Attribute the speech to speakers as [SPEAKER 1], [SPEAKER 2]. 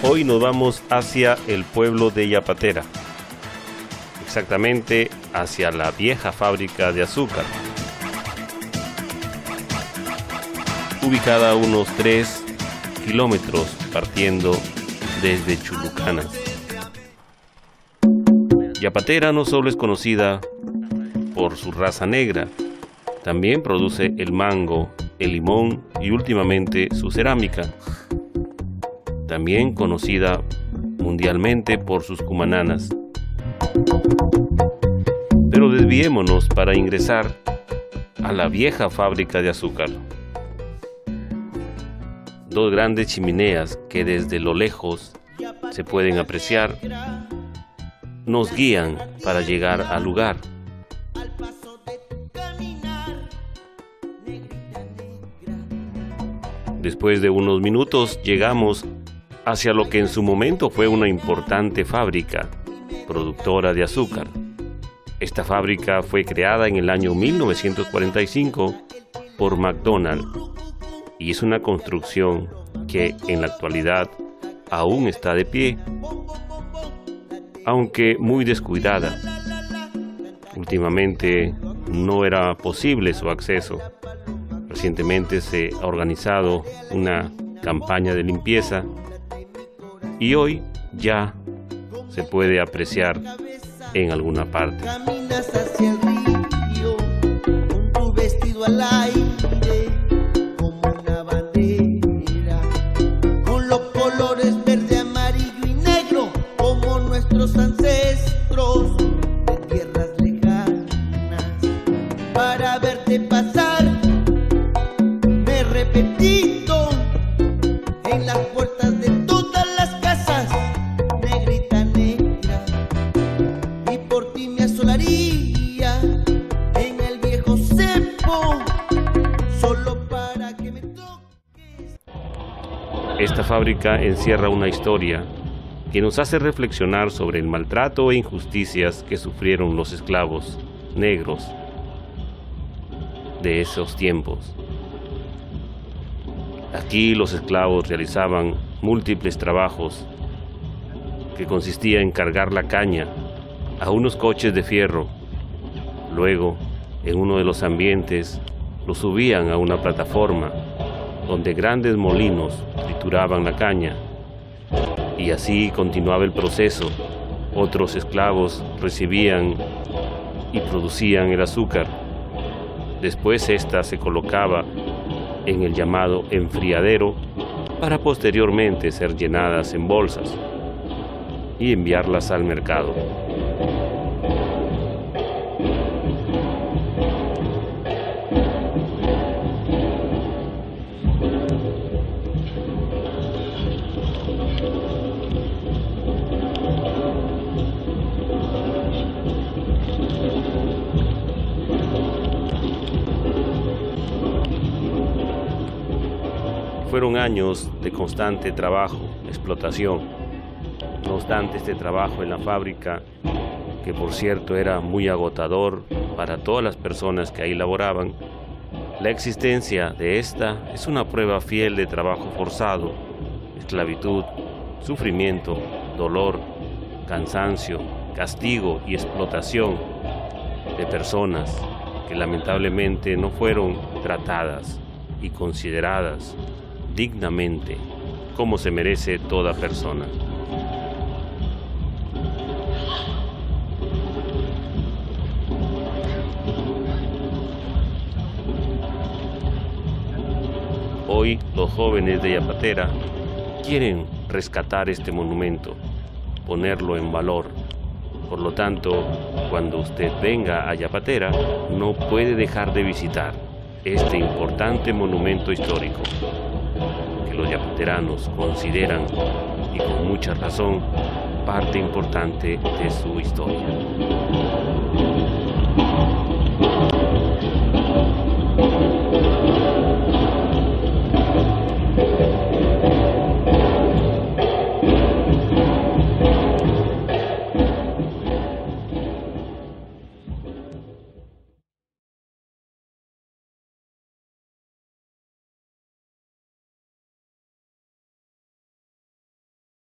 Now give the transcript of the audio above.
[SPEAKER 1] Hoy nos vamos hacia el pueblo de Yapatera, exactamente hacia la vieja fábrica de azúcar, ubicada a unos 3 kilómetros partiendo desde Chulucana. Yapatera no solo es conocida por su raza negra, también produce el mango, el limón y últimamente su cerámica también conocida mundialmente por sus cumananas. Pero desviémonos para ingresar a la vieja fábrica de azúcar. Dos grandes chimeneas que desde lo lejos se pueden apreciar nos guían para llegar al lugar. Después de unos minutos llegamos hacia lo que en su momento fue una importante fábrica, productora de azúcar. Esta fábrica fue creada en el año 1945 por McDonald y es una construcción que en la actualidad aún está de pie, aunque muy descuidada. Últimamente no era posible su acceso. Recientemente se ha organizado una campaña de limpieza y hoy ya se puede apreciar en alguna parte.
[SPEAKER 2] Caminas hacia el río con tu vestido al aire como una bandera con los colores verde, amarillo y negro como nuestros ancestros de tierras lejanas para verte pasar me he
[SPEAKER 1] fábrica encierra una historia que nos hace reflexionar sobre el maltrato e injusticias que sufrieron los esclavos negros de esos tiempos. Aquí los esclavos realizaban múltiples trabajos que consistía en cargar la caña a unos coches de fierro. Luego, en uno de los ambientes, lo subían a una plataforma donde grandes molinos trituraban la caña. Y así continuaba el proceso. Otros esclavos recibían y producían el azúcar. Después ésta se colocaba en el llamado enfriadero para posteriormente ser llenadas en bolsas y enviarlas al mercado. Fueron años de constante trabajo, explotación. No obstante, este trabajo en la fábrica, que por cierto era muy agotador para todas las personas que ahí laboraban, la existencia de esta es una prueba fiel de trabajo forzado, esclavitud, sufrimiento, dolor, cansancio, castigo y explotación de personas que lamentablemente no fueron tratadas y consideradas dignamente como se merece toda persona. Hoy los jóvenes de Yapatera quieren rescatar este monumento, ponerlo en valor. Por lo tanto, cuando usted venga a Yapatera, no puede dejar de visitar este importante monumento histórico los yapateranos consideran, y con mucha razón, parte importante de su historia.